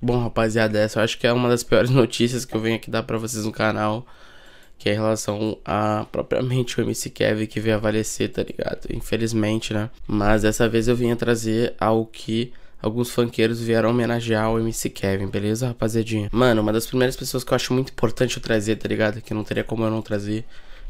Bom, rapaziada, essa eu acho que é uma das piores notícias que eu venho aqui dar pra vocês no canal. Que é em relação a propriamente o MC Kevin que veio a falecer, tá ligado? Infelizmente, né? Mas dessa vez eu vim trazer algo que alguns funkeiros vieram homenagear o MC Kevin, beleza, rapaziadinha? Mano, uma das primeiras pessoas que eu acho muito importante eu trazer, tá ligado? Que não teria como eu não trazer,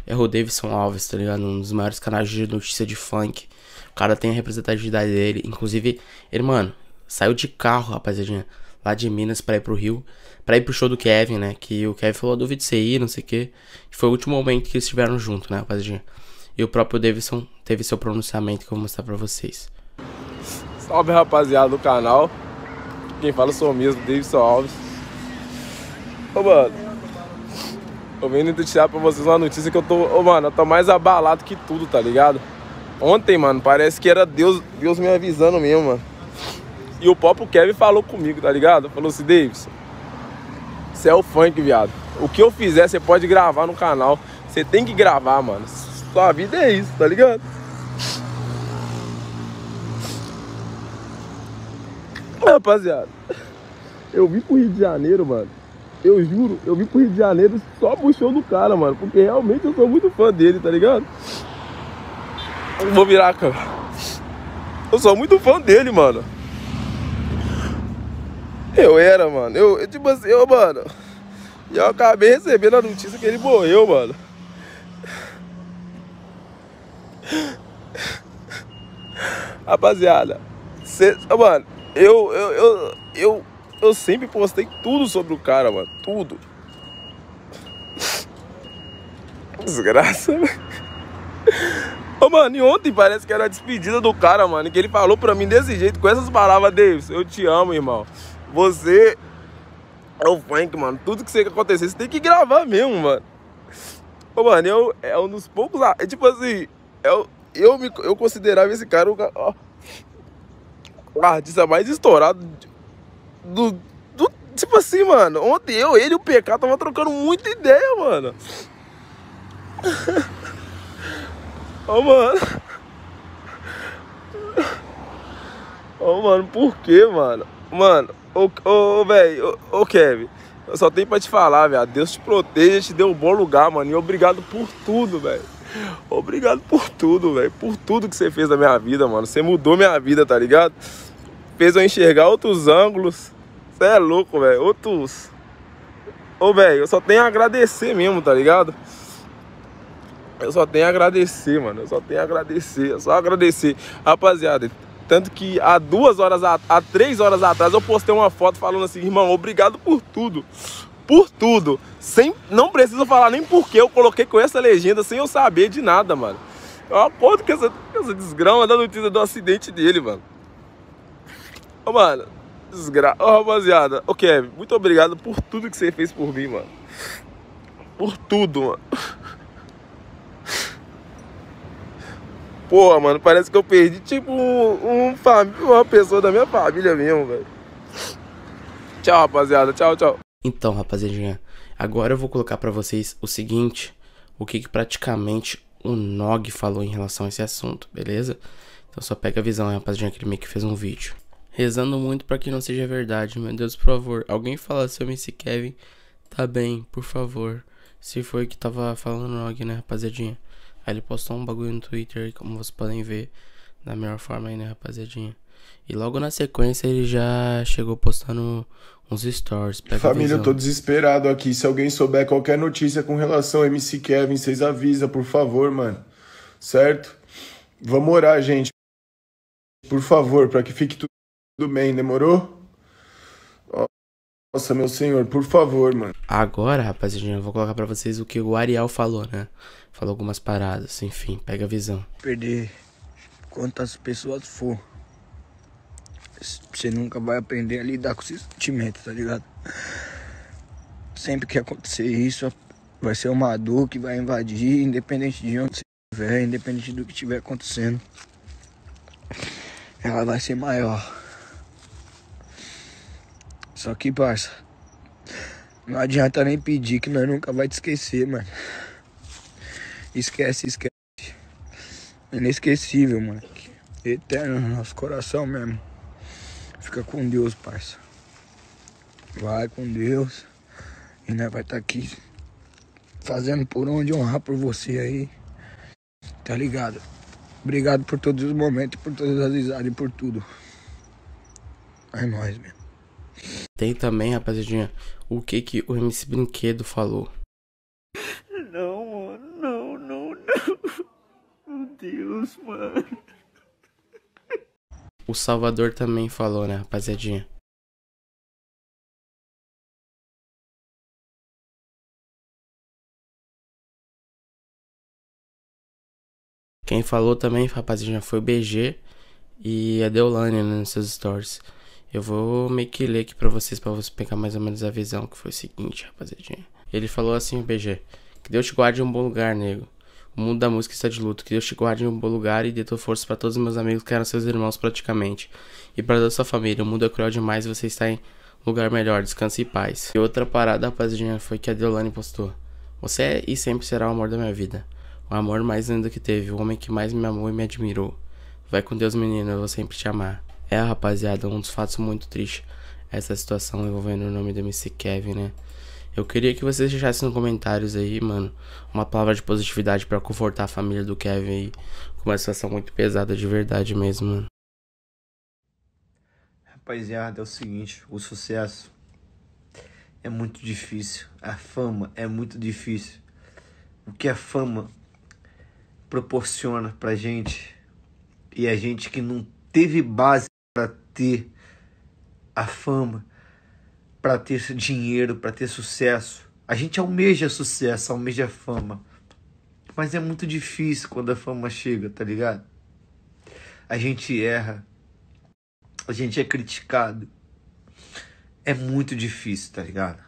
é o Davidson Alves, tá ligado? Um dos maiores canais de notícia de funk. O cara tem a representatividade dele. Inclusive, ele, mano, saiu de carro, rapaziadinha lá de Minas pra ir pro Rio, pra ir pro show do Kevin, né? Que o Kevin falou, dúvida de você ir, não sei o que. Foi o último momento que eles estiveram juntos, né, rapaziada? E o próprio Davidson teve seu pronunciamento que eu vou mostrar pra vocês. Salve, rapaziada do canal. Quem fala sou eu mesmo, Davidson Alves. Ô, mano. Eu venho noticiar pra vocês uma notícia que eu tô... Ô, mano, eu tô mais abalado que tudo, tá ligado? Ontem, mano, parece que era Deus, Deus me avisando mesmo, mano. E o próprio Kevin falou comigo, tá ligado? Falou assim, Davis, você é o funk, viado. O que eu fizer, você pode gravar no canal. Você tem que gravar, mano. Sua vida é isso, tá ligado? Rapaziada, eu vim pro Rio de Janeiro, mano. Eu juro, eu vim pro Rio de Janeiro só pro show do cara, mano. Porque realmente eu sou muito fã dele, tá ligado? Vou virar, cara. Eu sou muito fã dele, mano. Eu era, mano. Eu, eu tipo assim, eu, mano. E eu acabei recebendo a notícia que ele morreu, mano. Rapaziada, cê, mano, eu, eu, eu, eu, eu sempre postei tudo sobre o cara, mano. Tudo. Desgraça, velho. Né? Ô, mano, e ontem parece que era a despedida do cara, mano. Que ele falou pra mim desse jeito, com essas palavras, Davis. Eu te amo, irmão. Você é o funk, mano. Tudo que você acontecer, você tem que gravar mesmo, mano. Ô, mano, eu, é um dos poucos. É tipo assim, eu, eu, me, eu considerava esse cara o, o artista mais estourado do, do. Tipo assim, mano. Ontem eu, ele e o PK tava trocando muita ideia, mano. Ô, mano. Ô, mano, por que, mano? Mano, Ô, ô, velho, ô, Kevin, eu só tenho pra te falar, velho. Deus te proteja, te deu um bom lugar, mano. E obrigado por tudo, velho. Obrigado por tudo, velho. Por tudo que você fez na minha vida, mano. Você mudou minha vida, tá ligado? Fez eu enxergar outros ângulos. Você é louco, velho. Outros. Ô, velho, eu só tenho a agradecer mesmo, tá ligado? Eu só tenho a agradecer, mano. Eu só tenho a agradecer. Eu só agradecer. Rapaziada, tanto que há duas horas, há três horas atrás, eu postei uma foto falando assim, irmão, obrigado por tudo. Por tudo. Sem, não preciso falar nem porque eu coloquei com essa legenda sem eu saber de nada, mano. Eu aposto que essa, essa desgrama da notícia do acidente dele, mano. Ô, mano, desgra... Ô, rapaziada, ô, Kevin, muito obrigado por tudo que você fez por mim, mano. Por tudo, mano. Porra, mano, parece que eu perdi tipo um, um uma pessoa da minha família mesmo, velho. Tchau, rapaziada. Tchau, tchau. Então, rapaziadinha, agora eu vou colocar para vocês o seguinte, o que, que praticamente o Nog falou em relação a esse assunto, beleza? Então só pega a visão, rapaziadinha, que ele meio que fez um vídeo. Rezando muito para que não seja verdade, meu Deus, por favor. Alguém fala se o MC Kevin tá bem, por favor. Se foi que tava falando Nog, né, rapaziadinha? Aí ele postou um bagulho no Twitter, como vocês podem ver, da melhor forma aí, né, rapaziadinha. E logo na sequência ele já chegou postando uns stories. Família, eu tô desesperado aqui. Se alguém souber qualquer notícia com relação ao MC Kevin, vocês avisam, por favor, mano. Certo? Vamos orar, gente. Por favor, para que fique tudo bem, demorou? Nossa, meu senhor, por favor, mano. Agora, rapaziada, eu vou colocar pra vocês o que o Ariel falou, né? Falou algumas paradas, enfim, pega a visão. Perder quantas pessoas for. Você nunca vai aprender a lidar com esse sentimento, tá ligado? Sempre que acontecer isso, vai ser uma dor que vai invadir, independente de onde você estiver, independente do que estiver acontecendo. Ela vai ser maior. Só que, parça, não adianta nem pedir que nós nunca vai te esquecer, mano. Esquece, esquece. Inesquecível, mano. Eterno no nosso coração mesmo. Fica com Deus, parça. Vai com Deus. E nós vai estar tá aqui fazendo por onde honrar por você aí. Tá ligado? Obrigado por todos os momentos, por todas as risadas e por tudo. É nóis, meu. Tem também, rapaziadinha, o que que o MC Brinquedo falou. Não, mano, não, não, não. Meu Deus, mano. O Salvador também falou, né, rapaziadinha? Quem falou também, rapaziada, foi o BG e a Deolane né, nos seus stories. Eu vou meio que ler aqui pra vocês, pra você pegar mais ou menos a visão, que foi o seguinte, rapaziadinha. Ele falou assim, BG, que Deus te guarde em um bom lugar, nego. O mundo da música está de luto, que Deus te guarde em um bom lugar e dê tua força para todos os meus amigos que eram seus irmãos praticamente. E para toda sua família, o mundo é cruel demais e você está em lugar melhor, descanse e paz. E outra parada, rapaziadinha, foi que a Deolane postou. Você é e sempre será o amor da minha vida. O amor mais lindo que teve, o homem que mais me amou e me admirou. Vai com Deus, menino, eu vou sempre te amar. É, rapaziada, um dos fatos muito tristes essa situação envolvendo o nome do MC Kevin, né? Eu queria que vocês deixassem nos comentários aí, mano, uma palavra de positividade para confortar a família do Kevin aí, com uma situação muito pesada de verdade mesmo, mano. Rapaziada, é o seguinte, o sucesso é muito difícil, a fama é muito difícil. O que a fama proporciona pra gente e a gente que não teve base para ter a fama, para ter dinheiro, para ter sucesso. A gente almeja sucesso, almeja fama. Mas é muito difícil quando a fama chega, tá ligado? A gente erra. A gente é criticado. É muito difícil, tá ligado?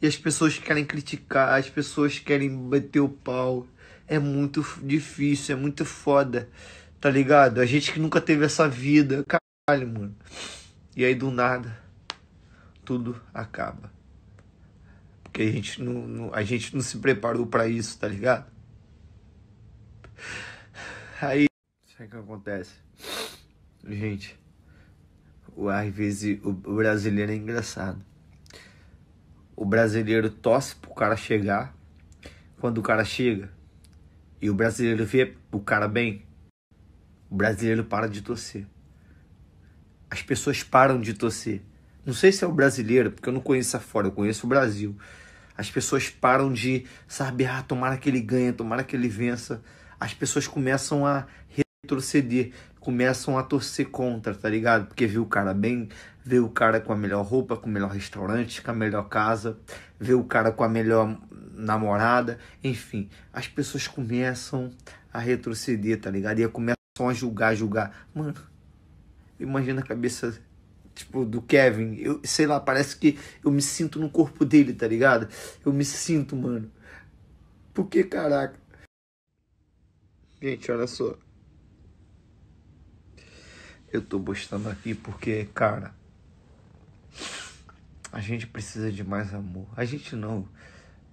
E as pessoas querem criticar, as pessoas querem bater o pau é muito difícil, é muito foda, tá ligado? A gente que nunca teve essa vida, caralho, mano. E aí do nada, tudo acaba. Porque a gente não, não a gente não se preparou para isso, tá ligado? Aí, sabe o que acontece? Gente, às vezes o brasileiro é engraçado. O brasileiro tosse pro cara chegar. Quando o cara chega, e o brasileiro vê o cara bem, o brasileiro para de torcer. As pessoas param de torcer. Não sei se é o brasileiro, porque eu não conheço a fora, eu conheço o Brasil. As pessoas param de, sabe, ah, tomara que ele ganhe, tomara que ele vença. As pessoas começam a retroceder, começam a torcer contra, tá ligado? Porque viu o cara bem, vê o cara com a melhor roupa, com o melhor restaurante, com a melhor casa, vê o cara com a melhor namorada, enfim, as pessoas começam a retroceder, tá ligado? E começam a julgar, julgar. Mano, imagina a cabeça tipo do Kevin, eu sei lá, parece que eu me sinto no corpo dele, tá ligado? Eu me sinto, mano. Porque caraca. Gente, olha só. Eu tô postando aqui porque, cara, a gente precisa de mais amor. A gente não.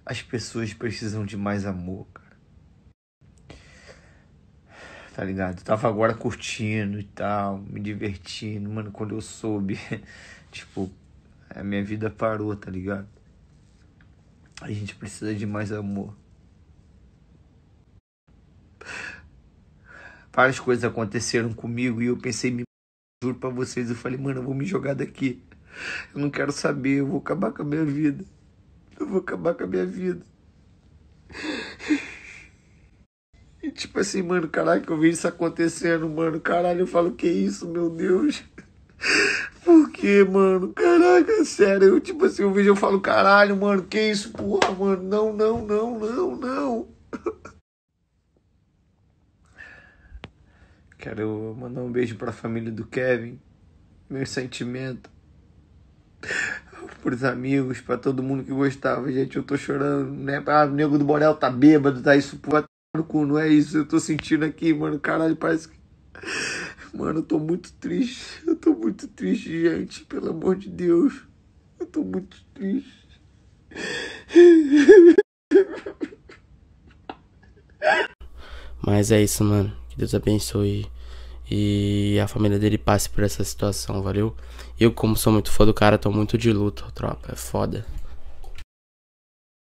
As pessoas precisam de mais amor, cara. Tá ligado? Eu tava agora curtindo e tal, me divertindo, mano, quando eu soube, tipo, a minha vida parou, tá ligado? A gente precisa de mais amor. Várias coisas aconteceram comigo e eu pensei, me juro pra vocês, eu falei, mano, eu vou me jogar daqui. Eu não quero saber, eu vou acabar com a minha vida. Eu vou acabar com a minha vida. E tipo assim, mano, caralho, que eu vi isso acontecendo, mano. Caralho, eu falo, que isso, meu Deus? Por que, mano? Caraca, sério. Eu, tipo assim, eu vejo eu falo, caralho, mano, que isso, porra, mano? Não, não, não, não, não. Quero mandar um beijo pra família do Kevin. Meu sentimento pros amigos, pra todo mundo que gostava. Gente, eu tô chorando, né? Ah, o nego do Borel tá bêbado, tá isso pô, no cu, não é isso. Eu tô sentindo aqui, mano. Caralho, parece que. Mano, eu tô muito triste. Eu tô muito triste, gente. Pelo amor de Deus. Eu tô muito triste. Mas é isso, mano. Que Deus abençoe e a família dele passe por essa situação, valeu? Eu, como sou muito fã do cara, tô muito de luto, tropa. É foda.